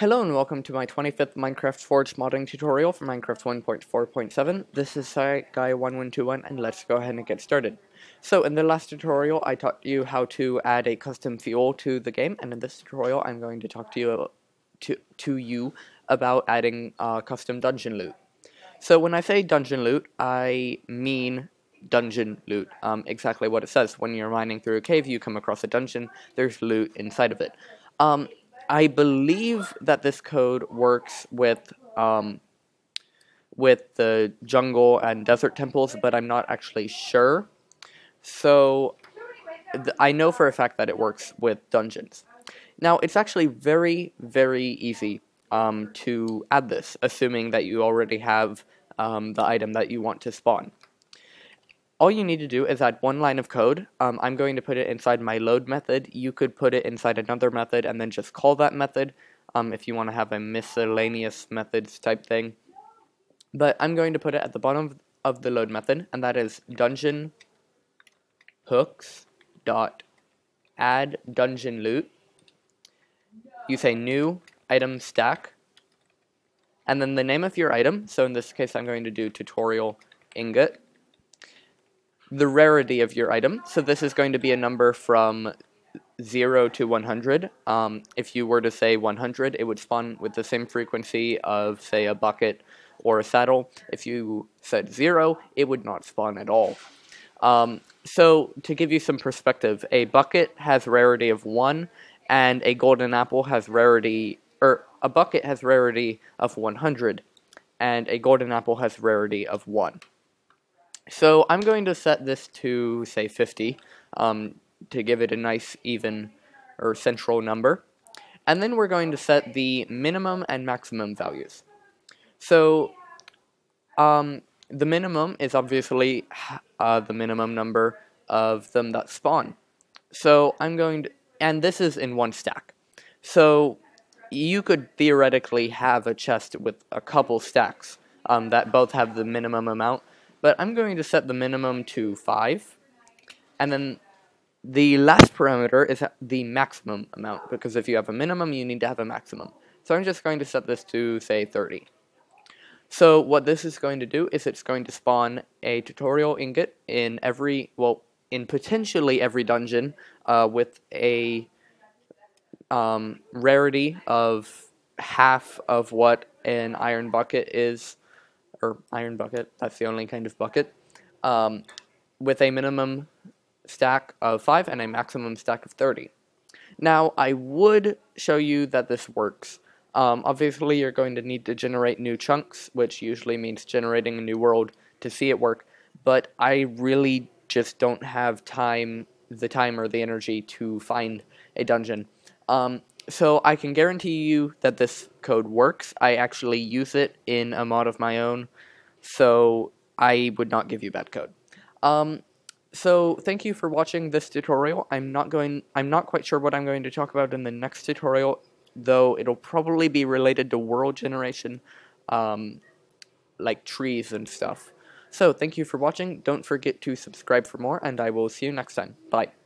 Hello and welcome to my 25th Minecraft Forge modding tutorial for Minecraft 1.4.7. This is Guy1121 and let's go ahead and get started. So in the last tutorial I taught you how to add a custom fuel to the game and in this tutorial I'm going to talk to you to, to you about adding uh, custom dungeon loot. So when I say dungeon loot I mean dungeon loot. Um, exactly what it says. When you're mining through a cave you come across a dungeon, there's loot inside of it. Um, I believe that this code works with um, with the jungle and desert temples, but I'm not actually sure. So I know for a fact that it works with dungeons. Now, it's actually very, very easy um, to add this, assuming that you already have um, the item that you want to spawn all you need to do is add one line of code. Um, I'm going to put it inside my load method. You could put it inside another method and then just call that method um, if you want to have a miscellaneous methods type thing. But I'm going to put it at the bottom of the load method, and that is dungeon hooks dot add dungeon loot. You say new item stack, and then the name of your item. So in this case, I'm going to do tutorial ingot the rarity of your item. So this is going to be a number from 0 to 100. Um, if you were to say 100, it would spawn with the same frequency of, say, a bucket or a saddle. If you said 0, it would not spawn at all. Um, so, to give you some perspective, a bucket has rarity of 1, and a golden apple has rarity, or a bucket has rarity of 100, and a golden apple has rarity of 1. So I'm going to set this to, say, 50 um, to give it a nice even or central number. And then we're going to set the minimum and maximum values. So um, the minimum is obviously uh, the minimum number of them that spawn. So I'm going to, and this is in one stack. So you could theoretically have a chest with a couple stacks um, that both have the minimum amount, but I'm going to set the minimum to 5. And then the last parameter is the maximum amount, because if you have a minimum, you need to have a maximum. So I'm just going to set this to, say, 30. So what this is going to do is it's going to spawn a tutorial ingot in every, well, in potentially every dungeon uh, with a um, rarity of half of what an iron bucket is or iron bucket, that's the only kind of bucket, um, with a minimum stack of 5 and a maximum stack of 30. Now, I would show you that this works. Um, obviously, you're going to need to generate new chunks, which usually means generating a new world to see it work, but I really just don't have time, the time or the energy to find a dungeon. Um, so I can guarantee you that this code works. I actually use it in a mod of my own, so I would not give you bad code. Um, so thank you for watching this tutorial. I'm not going. I'm not quite sure what I'm going to talk about in the next tutorial, though it'll probably be related to world generation, um, like trees and stuff. So thank you for watching. Don't forget to subscribe for more, and I will see you next time. Bye.